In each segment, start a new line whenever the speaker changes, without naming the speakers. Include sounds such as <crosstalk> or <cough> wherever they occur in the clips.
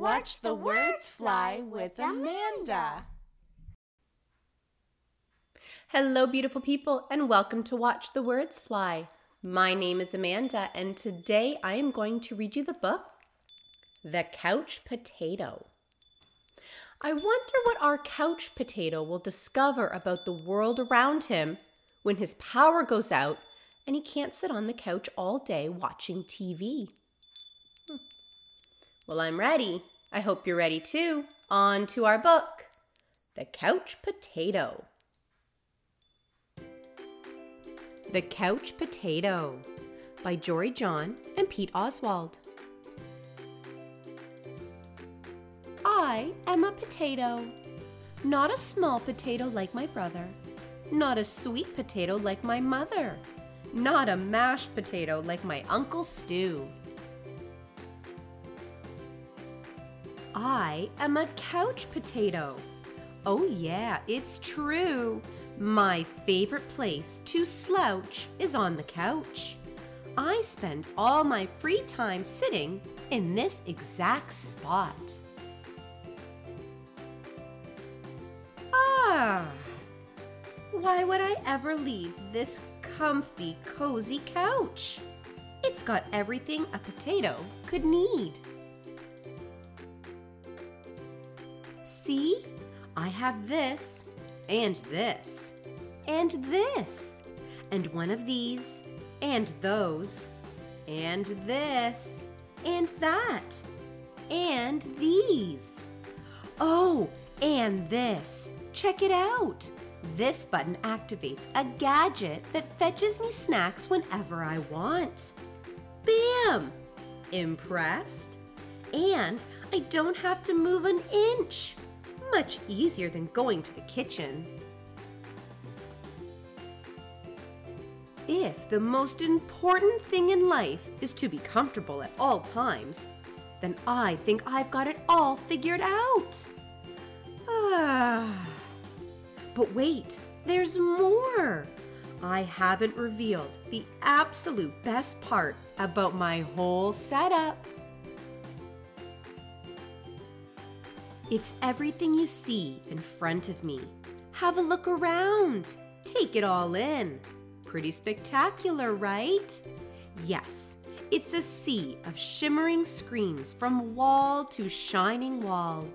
Watch the words fly with Amanda.
Hello, beautiful people, and welcome to Watch the Words Fly. My name is Amanda, and today I am going to read you the book, The Couch Potato. I wonder what our couch potato will discover about the world around him when his power goes out and he can't sit on the couch all day watching TV. Hmm. Well, I'm ready. I hope you're ready too. On to our book, The Couch Potato. The Couch Potato by Jory John and Pete Oswald. I am a potato, not a small potato like my brother, not a sweet potato like my mother, not a mashed potato like my Uncle Stu. I am a couch potato. Oh, yeah, it's true. My favorite place to slouch is on the couch. I spend all my free time sitting in this exact spot. Ah, why would I ever leave this comfy, cozy couch? It's got everything a potato could need. See, I have this, and this, and this, and one of these, and those, and this, and that, and these. Oh, and this. Check it out. This button activates a gadget that fetches me snacks whenever I want. Bam! Impressed? And I don't have to move an inch. Much easier than going to the kitchen. If the most important thing in life is to be comfortable at all times, then I think I've got it all figured out. Ah. <sighs> But wait, there's more. I haven't revealed the absolute best part about my whole setup. It's everything you see in front of me. Have a look around. Take it all in. Pretty spectacular, right? Yes, it's a sea of shimmering screens from wall to shining wall.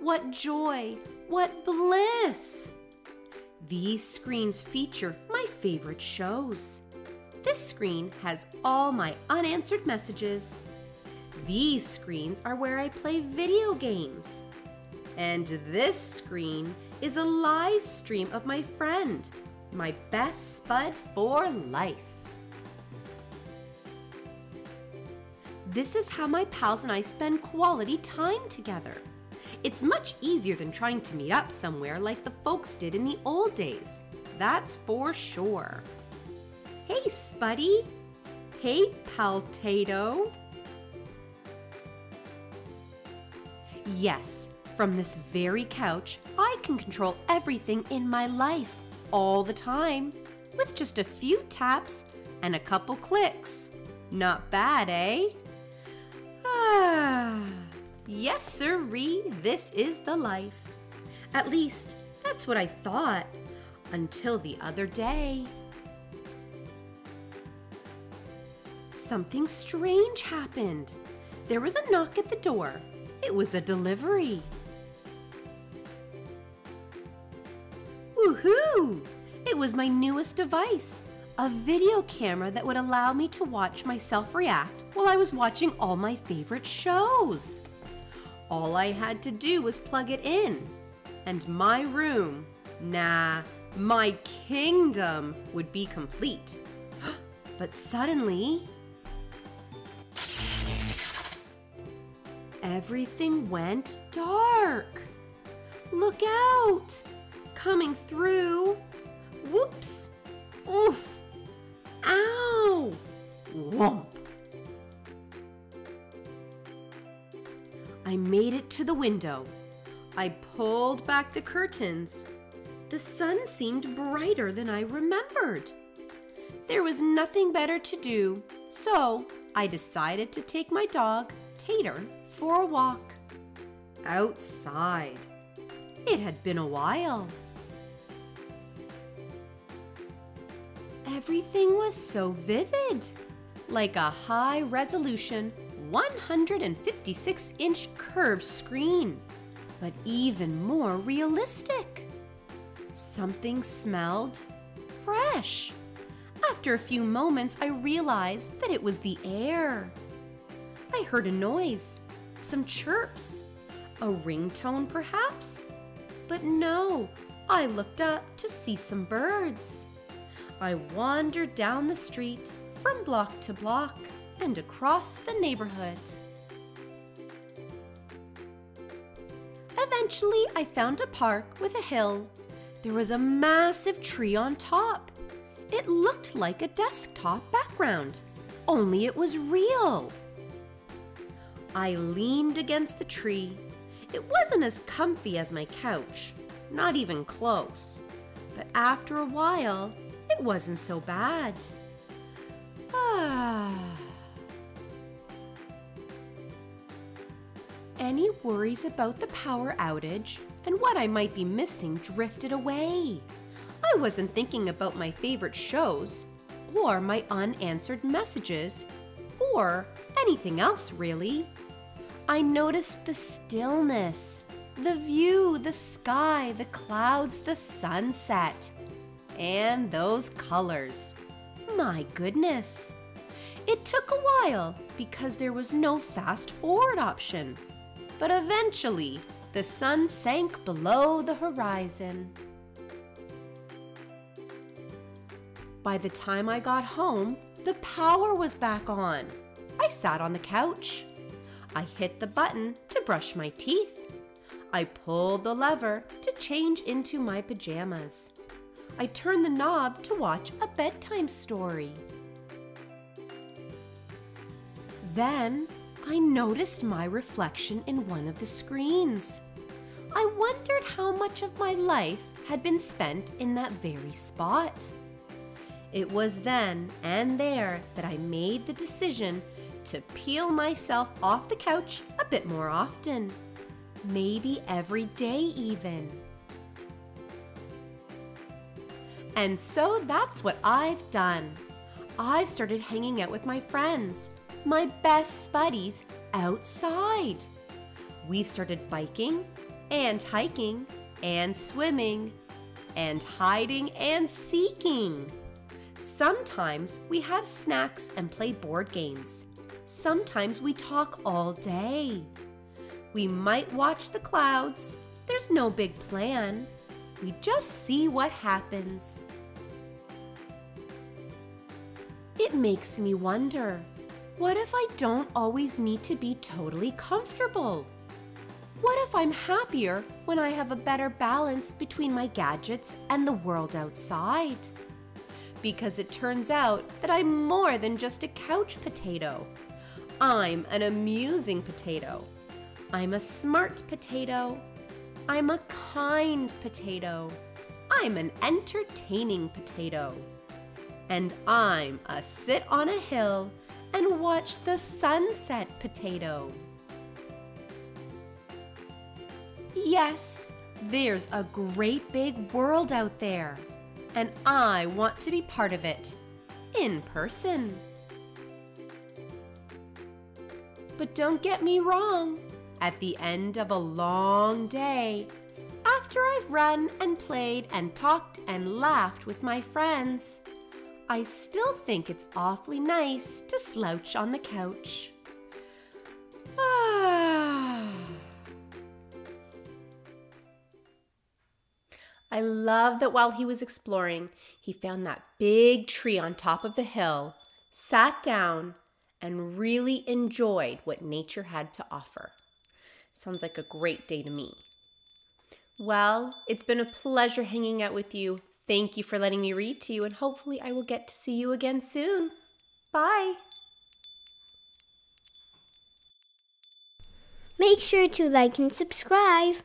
What joy! What bliss! These screens feature my favorite shows. This screen has all my unanswered messages. These screens are where I play video games. And this screen is a live stream of my friend, my best spud for life. This is how my pals and I spend quality time together. It's much easier than trying to meet up somewhere like the folks did in the old days. That's for sure. Hey, Spuddy. Hey, Paltato. Yes, from this very couch, I can control everything in my life all the time with just a few taps and a couple clicks. Not bad, eh? Ah, <sighs> yes, sirree, this is the life. At least, that's what I thought until the other day. Something strange happened. There was a knock at the door. It was a delivery. Was my newest device, a video camera that would allow me to watch myself react while I was watching all my favorite shows. All I had to do was plug it in, and my room, nah, my kingdom would be complete. <gasps> but suddenly, everything went dark. Look out! coming through. Whoops! Oof! Ow! Whomp! I made it to the window. I pulled back the curtains. The sun seemed brighter than I remembered. There was nothing better to do, so I decided to take my dog, Tater, for a walk. outside. It had been a while. Everything was so vivid, like a high resolution 156 inch curved screen, but even more realistic. Something smelled fresh. After a few moments, I realized that it was the air. I heard a noise, some chirps, a ringtone perhaps? But no, I looked up to see some birds. I wandered down the street from block to block and across the neighborhood. Eventually, I found a park with a hill. There was a massive tree on top. It looked like a desktop background, only it was real. I leaned against the tree. It wasn't as comfy as my couch, not even close. But after a while, it wasn't so bad. Ah. Any worries about the power outage and what I might be missing drifted away. I wasn't thinking about my favorite shows, or my unanswered messages, or anything else really. I noticed the stillness, the view, the sky, the clouds, the sunset, and those colors. My goodness. It took a while because there was no fast forward option. But eventually, the sun sank below the horizon. By the time I got home, the power was back on. I sat on the couch. I hit the button to brush my teeth. I pulled the lever to change into my pajamas. I turned the knob to watch a bedtime story. Then I noticed my reflection in one of the screens. I wondered how much of my life had been spent in that very spot. It was then and there that I made the decision to peel myself off the couch a bit more often. Maybe every day, even. And so that's what I've done. I've started hanging out with my friends, my best buddies, outside. We've started biking and hiking and swimming and hiding and seeking. Sometimes we have snacks and play board games. Sometimes we talk all day. We might watch the clouds. There's no big plan. We just see what happens. It makes me wonder what if I don't always need to be totally comfortable? What if I'm happier when I have a better balance between my gadgets and the world outside? Because it turns out that I'm more than just a couch potato. I'm an amusing potato. I'm a smart potato. I'm a kind potato. I'm an entertaining potato. And I'm a sit on a hill and watch the sunset potato. Yes, there's a great big world out there, and I want to be part of it in person. But don't get me wrong, at the end of a long day, after I've run and played and talked and laughed with my friends, I still think it's awfully nice to slouch on the couch. <sighs> I love that while he was exploring, he found that big tree on top of the hill, sat down, and really enjoyed what nature had to offer. Sounds like a great day to me. Well, it's been a pleasure hanging out with you. Thank you for letting me read to you, and hopefully, I will get to see you again soon. Bye.
Make sure to like and subscribe.